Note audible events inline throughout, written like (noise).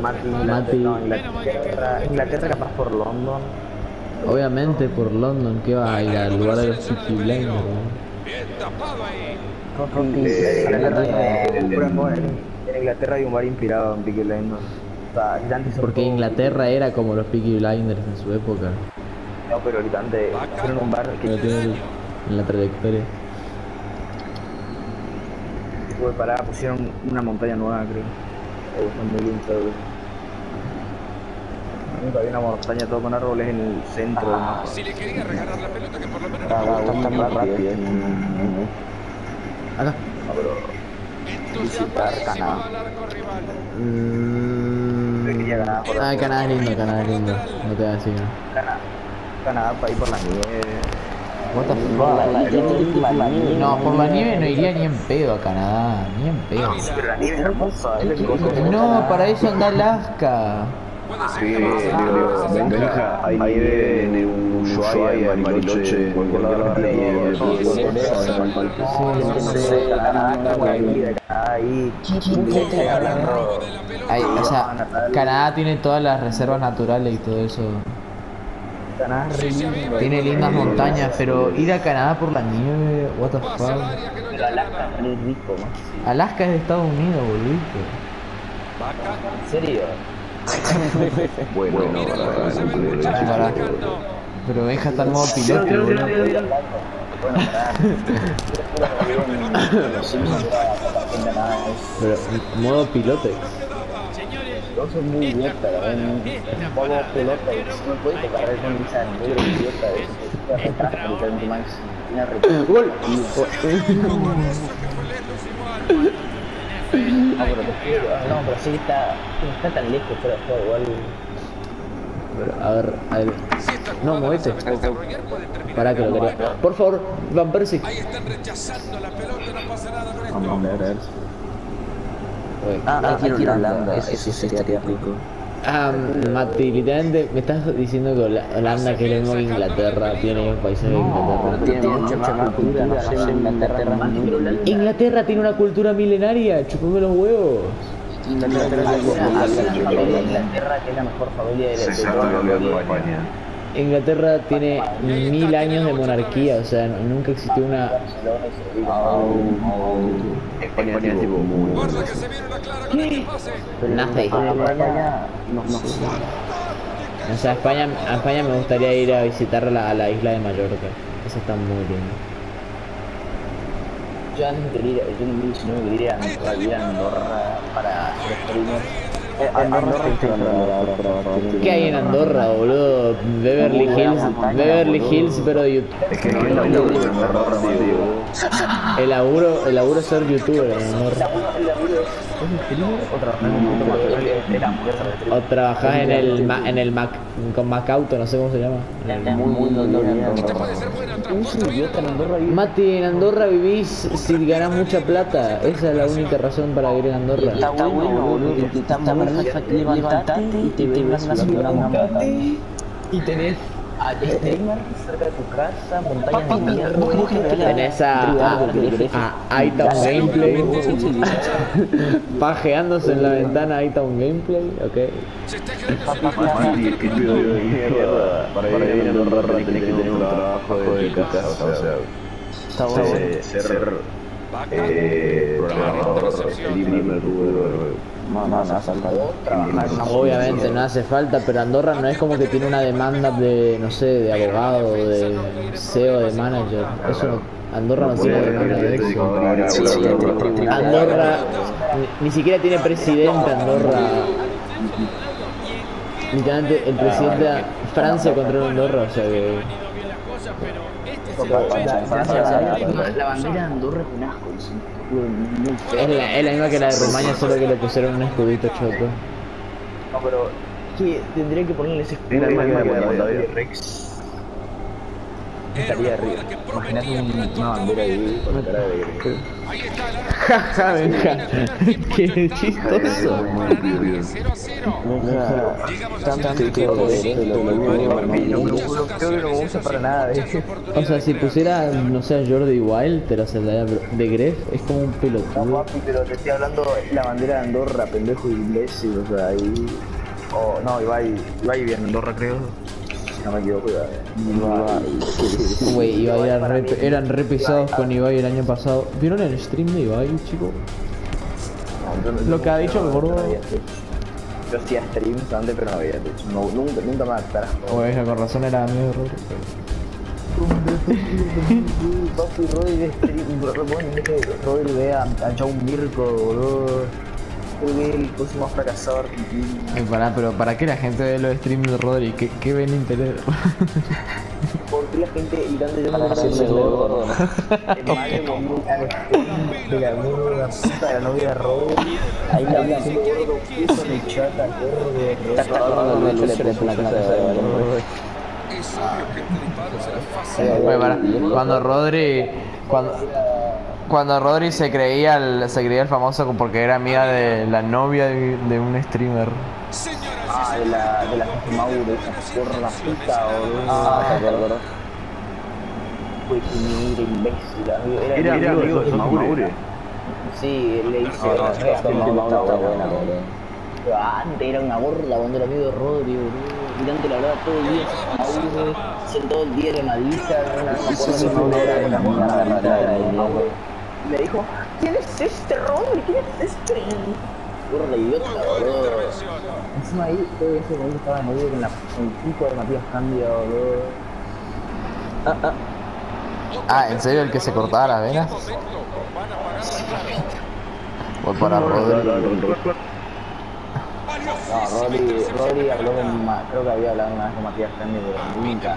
Mati, Mati. no, Inglaterra, Inglaterra capaz por London. Obviamente por London, que va a ir al lugar de los Peaky Blinders, ¿no? En Inglaterra, hay- en Inglaterra hay un bar inspirado en Peaky Blinders. O sea, Porque Inglaterra era como los Peaky Blinders en su época, No, pero ahorita antes hicieron un bar que tiene en la trayectoria. fue parada, pusieron una montaña nueva, creo. Está muy lindo. Nunca había una montaña todo con árboles en el centro del mapa. Si le quería regalar la pelota, que por lo menos Ah, no está más rápido. Acá. entusiasmadísimo Canadá. al arco rival. Mm, Ah, Canadá es lindo, Canadá es lindo. No te voy a decir no. Canadá, Canadá para ir por la nieve. What the fuck? La- la- la- la- la- No, por la nieve no iría ni en pedo a Canadá, ni en pedo. Pero la nieve es hermosa, es. No, para eso anda Alaska. Sí, nieve en Ushuaia, en Bariloche, en cualquier lado de Ahí, o sea, Canadá tiene todas las reservas naturales y todo eso. Canadá es re lindo. Tiene lindas montañas, pero ir a Canadá por la nieve, what the fuck. Pero. Alaska es rico. Alaska es de Estados Unidos, boludo. ¿En serio? Bueno, para Pará. Pero Benja está en modo piloto, boludo. Bueno, Pero modo piloto. Yo soy muy idiota, la verdad. Juego pelota y no puedo tocar con esa negro idiota. Es retraso literalmente más. Tiene retraso. Gol. Ah, pero te ah, No, pero sí está. Está tan lejos fuera de juego, igual. Pero, a ver, a ver. No, movete. terminar Para que lo quería. Por favor, Van Persie. Ahí están rechazando la pelota, no pasa nada con esto. Ah, ah, quiero Holanda. Eso sí estaría rico. Ah, Mati, literalmente me estás diciendo que Hola- Holanda, que es lo mismo que Inglaterra, tiene un país de Inglaterra. Tiene mucha más cultura, no sé, Inglaterra más que Holanda. Inglaterra tiene una cultura milenaria, chupame los huevos. Inglaterra es la familia de Inglaterra que es la mejor familia de cambiando España. Inglaterra tiene mil años de monarquía, o sea, no- nunca existió una... Nace. No, no sé. O sea, a España, a España me gustaría ir a visitar la, a la isla de Mallorca. Eso está muy lindo. Yo antes yo en 2019 me quería ir a Andorra para hacer streamers. Eh, Andorra ¿Qué hay en Andorra, boludo? Beverly Hills, Beverly Hills, pero de YouTube. Es que no es la laburo en Andorra. El laburo, el laburo es ser youtuber en Andorra. O trabajás en el, ma- en el Mac, con Macauto, no sé cómo se llama. muy, muy doloroso. Esta puede ser buena otra Un idiota en Andorra y Mati, en Andorra vivís si ganás mucha plata. Esa es la única razón para vivir en Andorra. Está bueno, boludo, porque está muy fácil levantarte y te vengas a una montaña. Y tenés streamer cerca de tu casa, montañas de mierda. Tenés a, a, a Gameplay (laughs) pajeándose en la ventana iTown Gameplay, ok. Se está quedando de mierda. Para a tenés que tener un trabajo de tu casa, o sea, Está bueno. ser- ser eh, programador, streamer, youtuber, Obviamente no hace falta, pero Andorra no es como que tiene una demanda de, no sé, de abogado, de CEO, de manager. Eso no, Andorra no tiene demanda. Andorra ni, ni siquiera tiene presidente Andorra. Literalmente el presidente de Francia controla Andorra, o sea que La bandera de Andorra es un asco, es es la, es la misma que la de Rumania, solo que le pusieron un escudito choto. No, pero que tendría que ponerle ese Es la misma que la de. Rex. Estaría arriba. Imagínate un- una bandera ahí con la cara de Gref. Ahí está la (laughs) Jaja, venga. (laughs) Qué chistoso. Tanto No, no, no, no, no, no, creo que no me gusta para nada de eso. O sea, si pusiera, no sé, a Jordi Wild, pero se la de Gref, es como un No, pelotudo. papi, pero te estoy hablando la bandera de Andorra, pendejo imbécil, o sea, ahí... Oh, no, Ibai, Ibai vive en Andorra, creo. No me equivoco, Ibai. Güey, (laughs) Ibai eran re, eran re pesados con Ibai el año pasado. ¿Vieron el stream de Ibai, chico? Lo que ha dicho el gordo. Yo hacía streams antes, pero no Twitch. No, nunca, nunca más, carajo. Güey, con razón era amigo (laughs) de Rodri. Papi, Rodri ve stream, Rodri ve a John Mirko, boludo. Ve el más fracasado argentino. Ay, pará, pero ¿para qué la gente ve los streams de Rodri? ¿Qué, qué ven interés? ¿Por qué la gente grande de Para hacerse el gordo, de la nueva puta de la novia de Rodri. Ahí la vi haciendo gordo puso en el chat al gordo. Está clavando el lucho en la casa de este. Güey, pará, cuando Rodri... Cuando, cuando Rodri se creía el, se creía el famoso porque era amiga de la novia de, de un streamer. Ah, de la, de la Mauro, esa porra puta, boludo. Ah, ¿te acuerdas? Fue que imbécil. Era, Era era amigo de Maure. Sí, él le hizo No, no, la Mauro buena, boludo. Pero antes era una gorda cuando era amigo de Rodri, boludo. Y antes la hablaba todo el día, Mauro, todo el día de Madisa, una porra que Mauro era una mierda rara de Mauro. Y le dijo, ¿quién es este Rodri? ¿Quién es este? Gorda idiota, boludo. Encima ahí, todo ese momento estaba novio con la con el pico de Matías Candia, boludo. Ah, ¿en serio el que se cortaba las venas? Voy para Rodri. No, Rodri, Rodri habló con, creo que había hablado una vez con Matías Candia, pero nunca.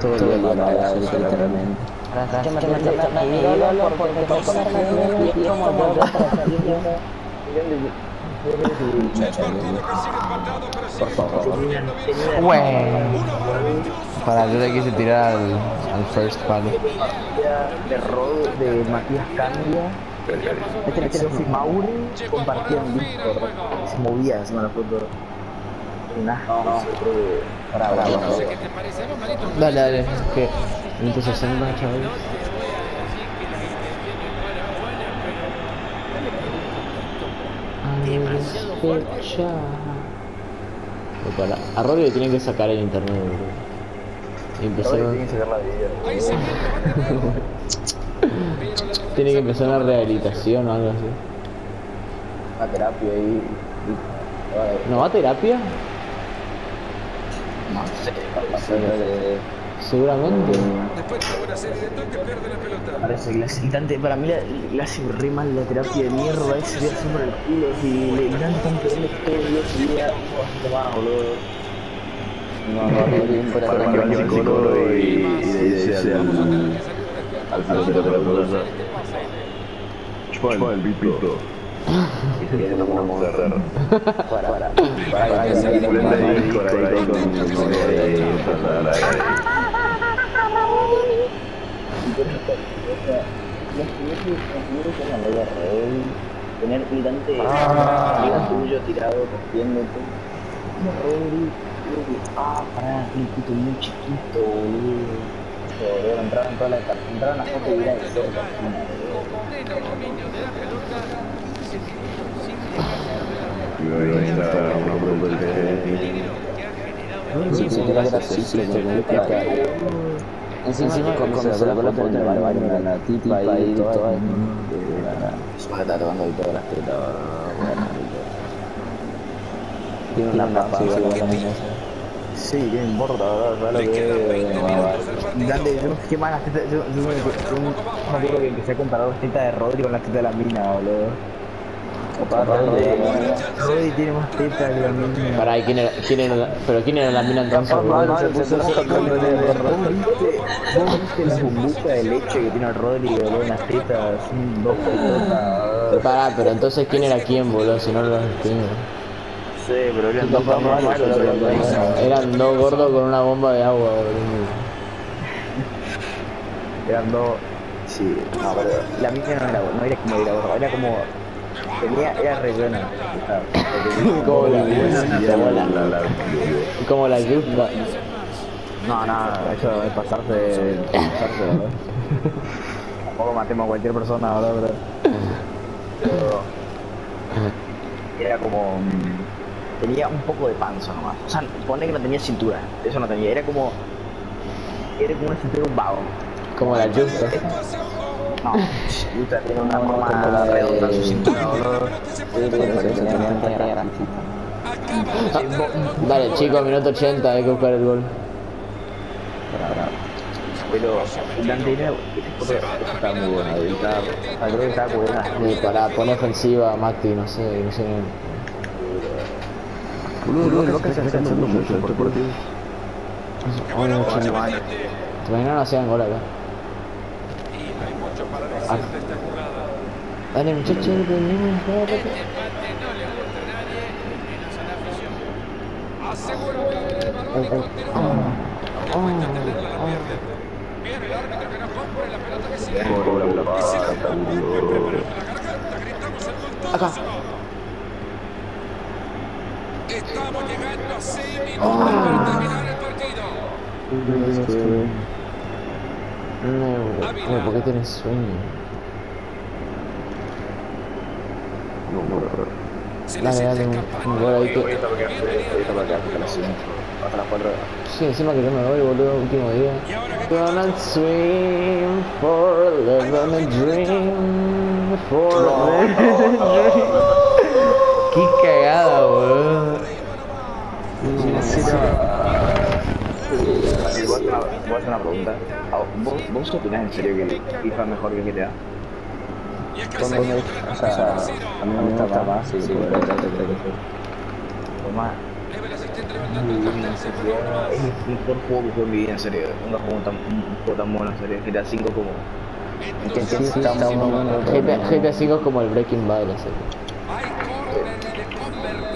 Todo el día (laughs) Por favor. Bueno. Para, yo le quise tirar al, al first palo. de Rod, de Matías Candia. Este este era Mauri compartía en Discord. Se movía encima de la. Para, para, No te parece. Vos, manito, Dale, dale. ¿Qué? 160, chaval. Voy para- A Rodri le tienen que sacar el internet. Y empezar, tiene que sacar la vida. (laughs) tiene que empezar una rehabilitación o algo así. Una terapia ahí. ¿No va a terapia? No sé, Seguramente. Después de una buena serie de toques, pierde la pelota. Parece para mí le, hace re mal la terapia de mierda ese día siempre el culo y le dan tanto que todo el día su día más boludo. No, no, no, fuera Para de la psicólogo y, y le dice al, al fisioterapeuta, chupa el pito. Y se viene como una cerrar. Para, para, Para que se prenda el disco ahí con la tener tuyo tirado cogiéndote. Ah, pará, un pito muy chiquito, boludo. Boludo, entraron todas las entraron las fotos de ahí está el nunca... Encima cuando se la foto del baño, era la tipa ahí, toda... Su está tomando ahí todas las tetas, bueno, Tiene una panza igual. Sí, ¿qué importa, verdad? ¿qué más las tetas? Yo me acuerdo que empecé a comparar las tetas de Rodri con las tetas de la mina, boludo. Rodri tiene más tetas que la mina. Pará, ¿y quién era, quién era la- pero quién era la mina entonces? boludo? ¿Vos viste, vos viste la bombucha de leche que tiene el Rodri, boludo, en las tetas? Son dos tetas. Pará, pero entonces quién era quién, boludo, si no lo entiendo. Sí, pero eran dos malos, Eran dos gordos con una bomba de agua, boludo. eran dos. Sí, no, pero la mía no era, no era como era gorda, era como. Tenía, era rellena. Como la, como la, como la yuca. No, no, eso es pasarse. pasarse, ¿verdad? Tampoco matemos a cualquier persona, ¿verdad? Pero. pero era como. mm, Tenía un poco de panza nomás. O sea, pone que no tenía cintura. Eso no tenía. Era como. Era como una cintura un vago. Como la yuca. No, Yuta tiene una forma redonda en su cintura. Dale, chicos, minuto 80, hay que buscar el gol. Pero la anterior, estaba muy buena. creo que. Y para poner ofensiva, Mati, no sé, no sé. Boludo, está mucho años. ¿Te imaginas no hacían gol acá? Para jugada. Dale, muchachos, tenemos Este empate no le gusta a nadie, menos a la afición. Aseguro que el balón y continúa. No puede tenerla, la pierde. Bien, el árbitro que no compre la pelota que sigue. Cobra la Y se la pata, dio un golpe, boludo. pero en la garganta gritamos el gol todos. Acá. Estamos llegando a 6 minutos para terminar el partido. ¿Por qué tienes sueño? No, no, no. Se Dale, dale, un- gol ahí que- juego. Ahorita para quedar hasta las 5. Hasta las 4 Sí, encima que yo me voy, boludo, último día. Gonna swim for living a dream for a dream. (laughs) Qué cagada, boludo. Voy a hacer una, pregunta. Ah, ¿Vos, ¿Vos opinás en serio que el FIFA es mejor que GTA? O sea, a mí me gusta más, sí, sí, en se serio. fue nomás. Es el mejor juego que jugué en mi vida, en serio. Nunca un, tan, un juego tan bueno, en serio. GTA 5 como... Es que sí, está muy bueno. GTA, GTA 5 es como el Breaking Bad, la serie.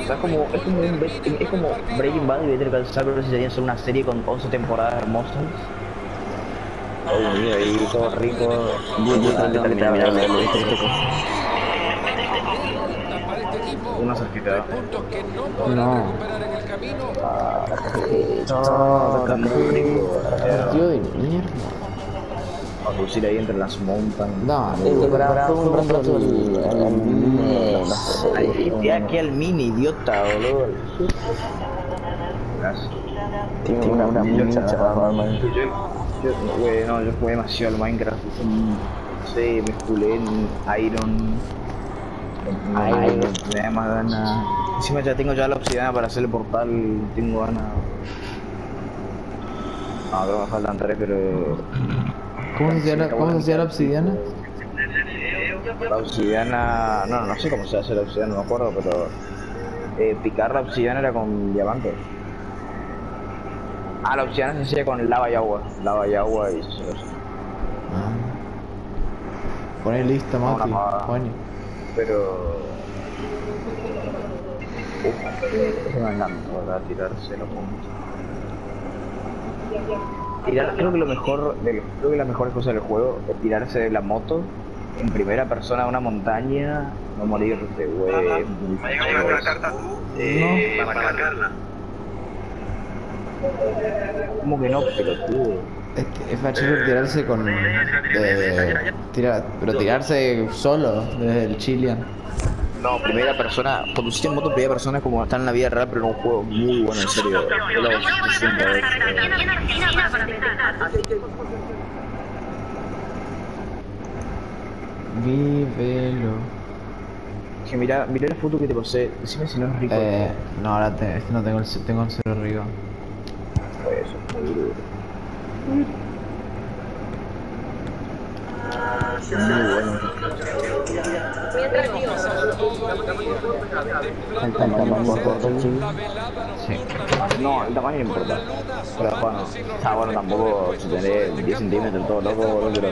O sea, es como, es como, un, es como Breaking Bad y Better Call Saul, pero si serían solo una serie con 11 temporadas hermosas. Oh, mira, ahí todo rico. Yo yo tengo que terminar de verlo, ¿viste? Este Una cerquita. no camino. Tío de mierda. A producir ahí entre las montañas. Un rato el, no sé, Ay, ya que al mini idiota, boludo. Tiene una, una mucha arma. Yo, no, güey, no, yo jugué demasiado al Minecraft. Mm, No sé, me culé en Iron. Iron. Me da más ganas. Encima ya tengo ya la obsidiana para hacer el portal. Tengo ganas. No, creo que me faltan tres, pero. ¿Cómo se hacía la, cómo se hacía la obsidiana? La obsidiana. No, no sé cómo se hace la obsidiana, no me acuerdo, pero. Eh, picar la obsidiana era con diamantes. Ah, la obsidiana se hacía con lava y agua. Lava y agua y eso. Ah. Poné lista, Mati. Coño. Pero. Uf, ¿verdad? Tirarse la punta. Tirar, creo que lo mejor, de- creo que la mejor cosa del juego es tirarse de la moto en primera persona a una montaña, no morir de güey. ¿Cómo que no, pelotudo? Es, que es fachero tirarse con. eh, tirar, pero tirarse solo desde el Chilean. No, primera persona, conducir en moto en primera persona es como estar en la vida real, pero en un juego muy bueno, en serio. Vívelo. Que mira, mira la foto que te pasé, decime si no es rico. Eh, no, ahora te, no tengo el, tengo el cero arriba. Eso, muy duro. Muy bueno. El tamaño corto, chico. La velada Sí. No, el tamaño no importa. Pero bueno, ah, bueno, tampoco si tenés 10 centímetros, todo loco, boludo, pero.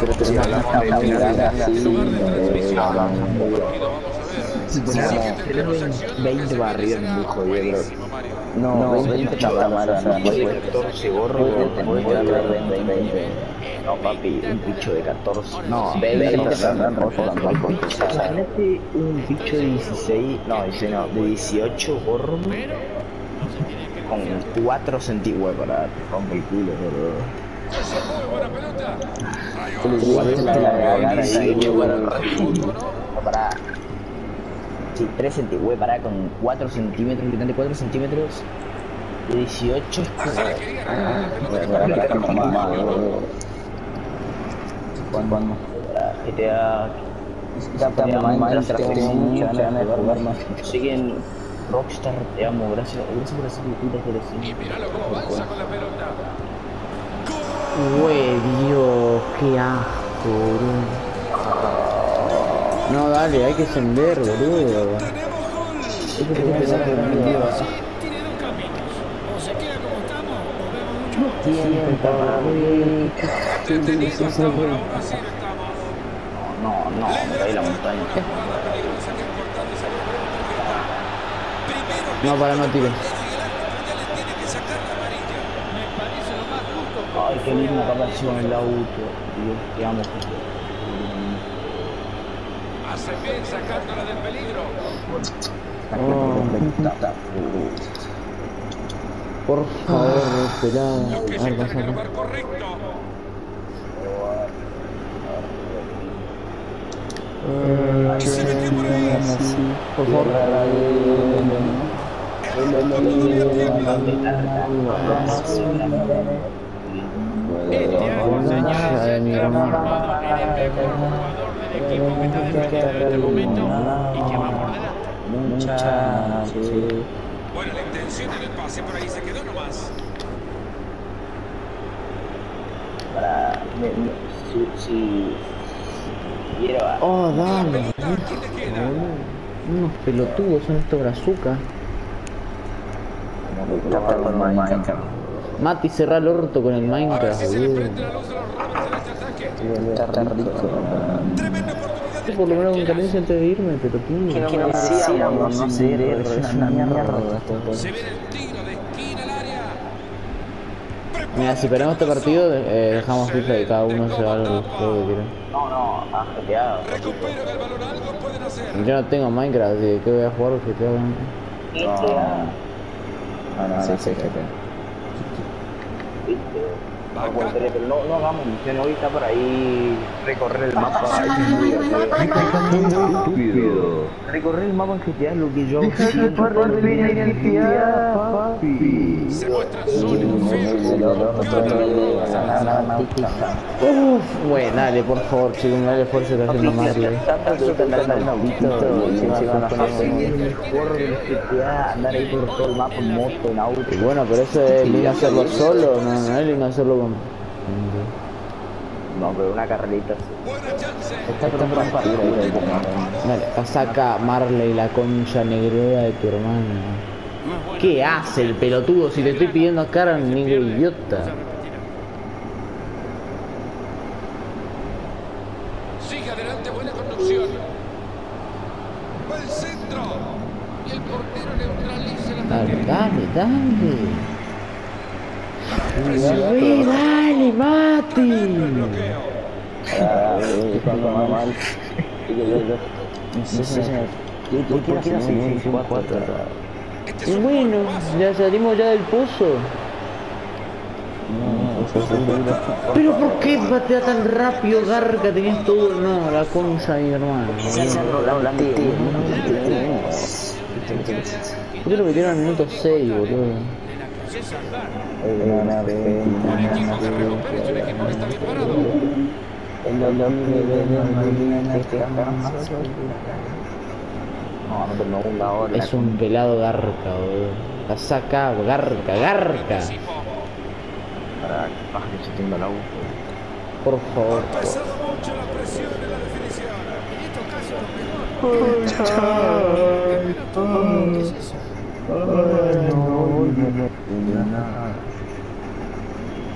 Pero te Sí, hablamos de está muy final, grande eh, hablamos muy duro. 20 barridos muy jodido, bro. Buenísimo, Mario. No, 20 está mal, o sea, no Después de puede 14 gorros, Tenés que darle 20, 20. No, papi, un bicho de 14. No, 20 20 está tan rojo, tampoco. Imagínate un bicho de 16, no, 16 no, de 18 gorros con 4 centímetros para rompe el culo, y 18 para el Fútbol, ¿no? No, pará. Sí, 3 centímetros, pará, con 4 centímetros, literalmente 4 centímetros. De 18 es como... Se le quería regalar la pelota. Para, para, para, mamá, boludo. Juan, Juan, GTA... Siguen Rockstar, te amo, gracias, gracias por hacer mi puta Y miralo cómo avanza con la pelota. Güey, Dios, qué asco, boludo. No, dale, hay que ascender, boludo. Hay que empezar a así no. No, no, me caí la montaña. No, para, no tires. y el árbitro ya le tiene que sacar la amarilla. Me parece lo más justo. Ay, qué lindo que apareció en el auto. Dios, te amo. Hace bien sacándola del peligro. Por favor, esperá. Que A se ver, encarga pasa el lugar correcto. Por favor. De mi hermano. El mejor jugador del equipo que está demostrando en este momento y que va por delante. Bueno, la intención del pase por ahí se quedó nomás. Para. me- me- Si. si quiero. a- Oh, dale. ¿Quién le queda? Unos pelotudos son estos brazucas. Mati, cerrá el orto con el Minecraft, Está rico. Tremenda oportunidad. Por lo menos con carencia antes de irme, pelotudo. Que no me decíamos, no sé, es una mierda. Se viene el tiro de esquina al área. Mira, si perdemos este partido, eh, dejamos FIFA y cada uno se va al juego que quiera. No, no, a GTA. Recuperan el balón, algo pueden hacer. Yo no tengo Minecraft, así que ¿qué voy a jugar? GTA. Ah, no, sí, sí, jefe. ¿viste? No, no, no hagamos misión, está por ahí recorrer el mapa. Estúpido. Recorrer el mapa en GTA es lo que yo. Se muestra bueno, dale, por favor, chicos, me da el esfuerzo que el GTA, andar ahí por todo el mapa en moto, en auto. Bueno, pero eso es lindo hacerlo solo, no, no es lindo hacerlo con... No, pero una carrerita así. Dale, saca Marley la concha negrera de tu hermana. ¿Qué hace el pelotudo si te estoy pidiendo a cara, ningún idiota? Sigue adelante, buena conducción. Va el centro. Y el portero neutraliza el Dale, dale, dale. Uy, dale, Mati. Y bueno, ya salimos ya del pozo. Pero ¿por qué patea tan rápido, Garca? Tenías todo. No, la concha de mi hermano. ¿Por qué lo metieron al minuto 6, boludo? Equipo está bien parado. No, no. Es un pelado Garca, boludo. La saca, Garca, Garca. Para que baje que se tenga el auto. Por favor. Ha pesado mucho la presión en la definición. En estos casos lo mejor. ¿Qué es eso?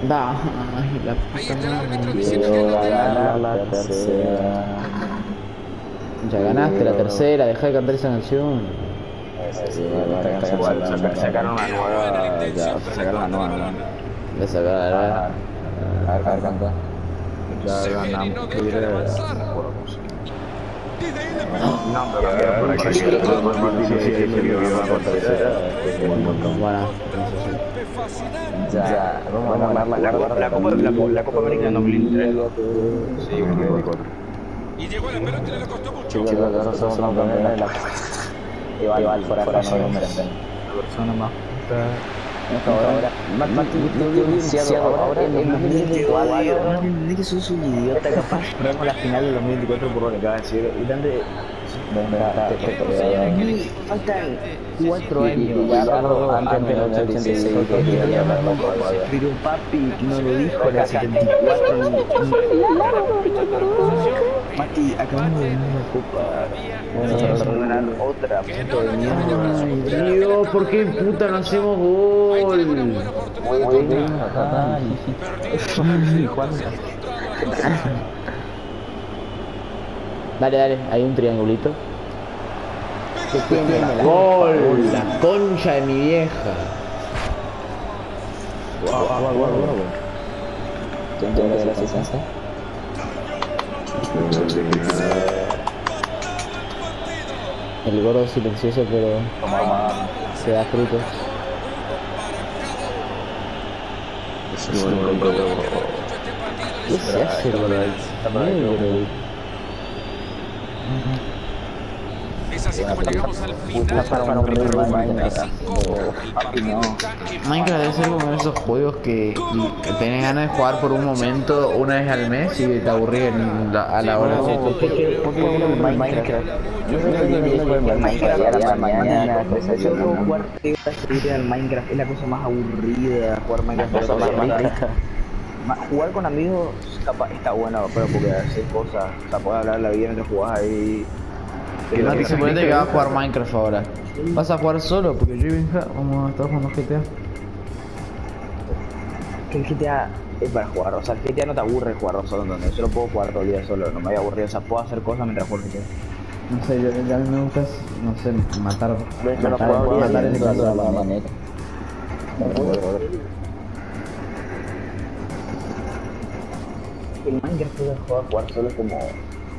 Da, ay, la Ahí puta está el árbitro madre. diciendo que no tiene. la tercera. Ya ganaste la tercera, dejá de cantar esa canción. Sacaron una nueva, ya, sacaron una nueva, ¿no? Ya saca, A ver, a ver, canta. Se viene y no la pero cambiaron para que el Martín sí, sí, sí, que iba a la tercera. Bueno, golpe fascinante. Ya, vamos a ganar la La, cuarta. la, Copa, la, la Copa América en 2003. Sí. Y llegó la pelota y le costó mucho. Chicos, somos la primera de la Igual, fuera fuera no número. La persona más Ahora, Martín, iniciado ahora en 2024. Es que sos un idiota capaz. Esperamos la final del 2024 por lo que acaba de decir. Y faltan cuatro años. Ya habló antes de 86 que quería hablar con Pero papi no lo dijo en la 74. Mati, acabamos de ganar una copa. Vamos a ganar otra, de mierda. Dios, ¿por qué puta no hacemos gol? Muy bien. Dale, dale, hay un triangulito. Gol, la concha de mi vieja. ¿Quién tiene que la asistencia? El gordo silencioso, pero se da frutos. ¿Qué se hace? Es así como llegamos al final. para un rey Minecraft. Ser uno de esos juegos que tenés ganas de jugar por un momento, una vez al mes y te aburrís en la- a la hora. Minecraft. Yo sé que yo digo que Minecraft la es la cosa más aburrida jugar Minecraft. cosa más rica. Jugar con amigos capaz está bueno, pero porque haces cosas, o sea, puedes hablar la vida mientras jugás ahí. Que no te suponete que vas a jugar Minecraft ahora. ¿Vas a jugar solo? Porque yo y vamos a estar jugando GTA. Que el GTA es para jugar, o sea, el GTA no te aburre jugarlo solo, ¿entendés? Yo lo puedo jugar todo el día solo, no me voy a aburrir, o sea, puedo hacer cosas mientras juego el GTA. No sé, yo, yo a mí me gusta, no sé, matar. Yo lo puedo matar en en toda el la manera. El Minecraft puedes jugar, jugar solo es como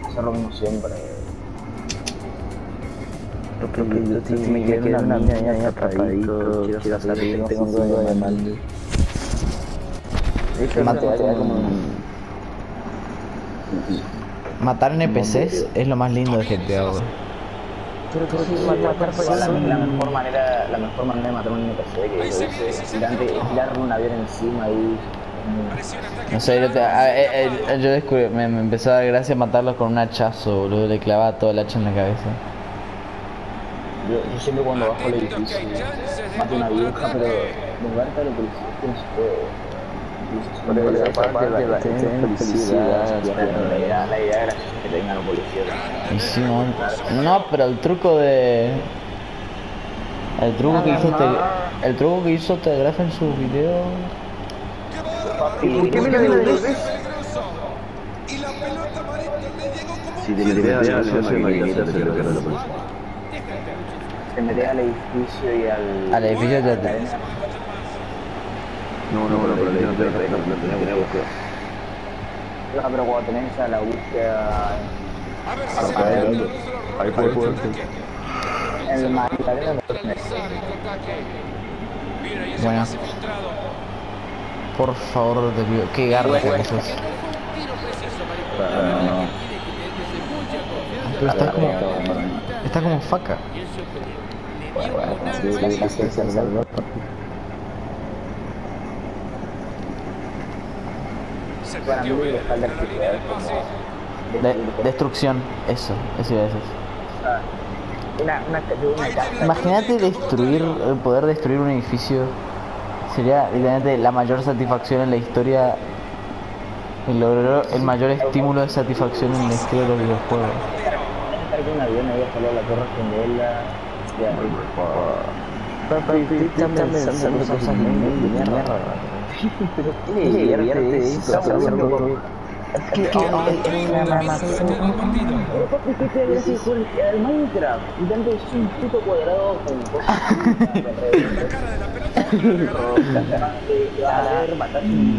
hacer lo mismo siempre. Me quedé en una mía ya atrapadito, quiero salir, tengo un dueño de mal. Mate, como Matar NPCs es lo más lindo de GTA, bro. Para mí la mejor manera, la mejor manera de matar a un NPC que yo hice es tirarle un avión encima y No sé, yo, te- a- eh, eh, yo descubrí, me, me empezó a dar gracia matarlos con un hachazo, boludo. Le clavaba todo el hacha en la cabeza. yo, yo siempre cuando bajo el edificio mato a una vieja, pero en lugar de estar en policía que no se puede. Pero esa parte la tienen felicidad, La idea, la era que tengan los policías. Y sí, mon. No, pero el truco de. El truco que hizo este. El truco que hizo Telegraph en su video. ¿Y por qué me lo devolvés? Y la pelota marita le llegó como Si te metes a la hace maquinita, se lo la policía. Te metes al edificio y al. Al edificio a la te- cadena. No, no, no, pero no te no tenés que buscar. No, pero cuando tenés a la búsqueda A Ah, Ahí puede en el Magdalena, no tenés. Y ese Bueno. Por favor, te pido. Qué garra que. Pero está como. Está como faca. De- destrucción, eso, eso iba a decir. De casa. Imagínate destruir, poder destruir un edificio. Sería literalmente la mayor satisfacción en la historia. Y logró el mayor estímulo de satisfacción en la historia de los videojuegos. estar con un avión ahí hasta la torre gemela. De arriba. Pero también pensando cosas muy de mierda. Pero qué divierte eso, hacer todo. Es que, ay, es una mamazón. Pero papi, ¿qué te habrás hecho el.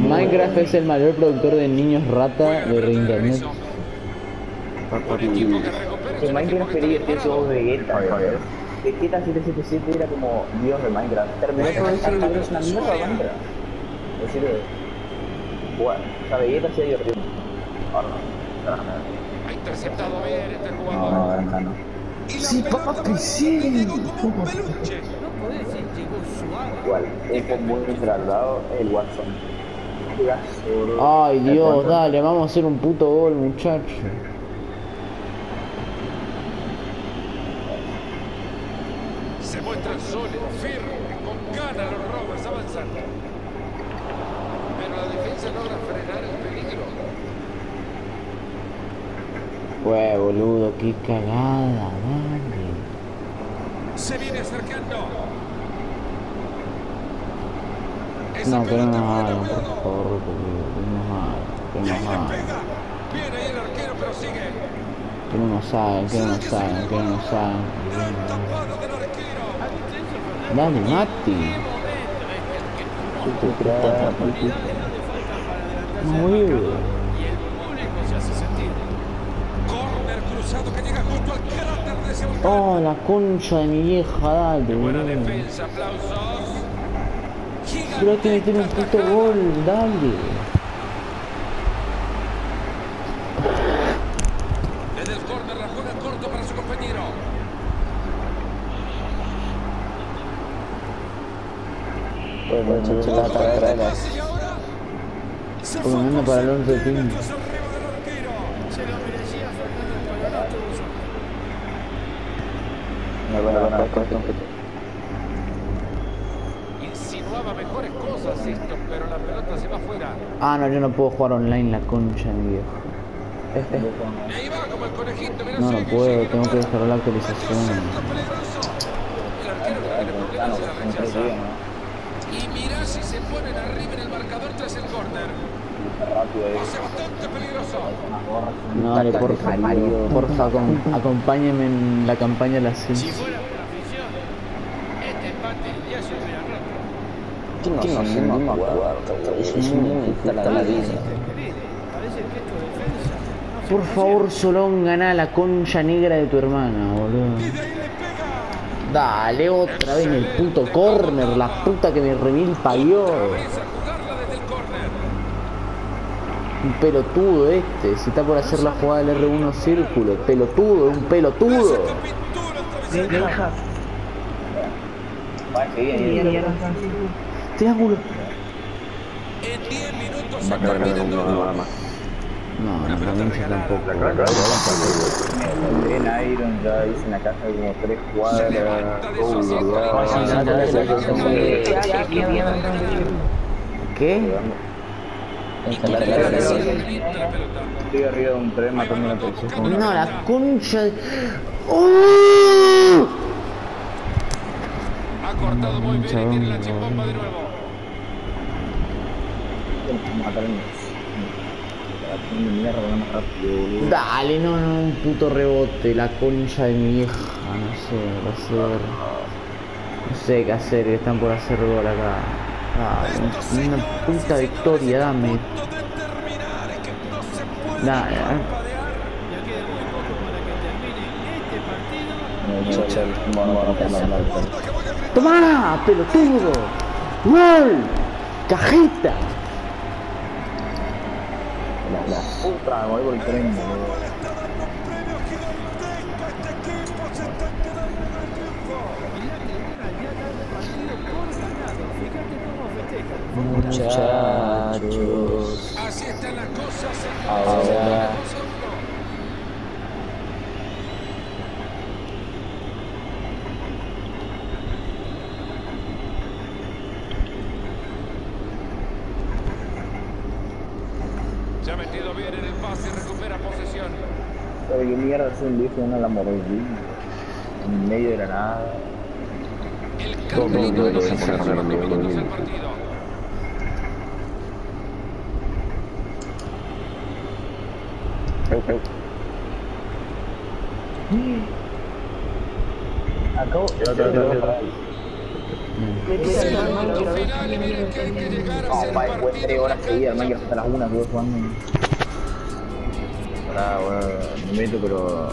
Minecraft es el mayor productor de niños rata de internet. En Minecraft quería que sos Vegeta. Vegeta 777 era como Dios de Minecraft. Terminó todo eso y es una mierda de Minecraft. Es decir, bueno, sea, Vegeta se ha interceptado bien este No, jugador. no, no, no. La Sí, papi, sí. como un peluche. Igual, es como muy infravalorado el Watson. Ay Dios, dale, vamos a hacer un puto gol, muchacho. Se muestran sólidos, firmes, con ganas los Rovers avanzando. Pero la defensa logra frenar el peligro. Pues boludo, qué cagada, dale. Se viene acercando. Esa No, que no nos hagan, por favor, que no nos hagan, que nos sigue. Que no nos hagan, que no nos hagan, que no nos hagan. Dale, Mati. No, boludo. Y el público se hace sentir. Corner cruzado que llega justo al cráter de ese volcán. Oh, la concha de mi vieja, dale, Buena defensa, aplausos. Pero hay que meter un puto gol, dale. Desde el córner la juega corto para su compañero. Para el 11 de Pino. metros arriba del arquero. Se lo merecía mejores cosas esto, pero la pelota se va afuera. Ah, no, yo no puedo jugar online, la concha mi vieja. Y ahí va como el conejito, mira, No, puedo, sigue, tengo que descargar la actualización. Centro peligroso. El arquero que tiene problemas se la rechaza. Y mira si se ponen arriba en el marcador tras el córner. Pase bastante peligroso. No, dale, porfa, porfa, acom- acompáñame en la campaña de la Si ciencia. fuera por afición, este empate ya se hubiera roto. No, no me acuerdo. Es Por favor, Solón, gana la concha negra de tu hermana, boludo. Dale, otra vez en el puto corner, la puta que me remil parió. Un pelotudo este, si está por hacer la jugada del R1 círculo, pelotudo, un pelotudo. esta Triángulo. En 10 minutos se Va a cargar termina un todo. No, no, no, no tampoco. En Iron ya hice una casa de como tres cuadras. ¿Qué? Estoy arriba de un tren matando una persona. No, la concha de... ¡Oh! Ha cortado muy bien y tiene la chimbomba de nuevo. Mataron mi mierda más rápido, boludo. Dale, no, no, un puto rebote, la concha de mi vieja, no sé, qué hacer. No sé qué hacer, están por hacer gol acá. Dale, una puta victoria, dame. No ¡Toma, pelotudo! ¡Gol! ¡Cajeta! Puta, me voy por el tren, dando un premio gigantesco a este equipo. Se están quedando en el tiempo. Y la tribuna ya da el partido por ganado. Fíjate cómo festejan. Muchachos. Así están las cosas. en Ahora. Dos a uno. Se ha metido bien en el pase y recupera posesión. Pero qué mierda es un viejo una Lamborghini. En medio de la nada. El cartelito de lo los minutos del partido. Acabo ya. Al final y miren que hay que llegar a No, ser horas seguidas, hasta las 1 estuve jugando. Pará, bueno, me meto, pero.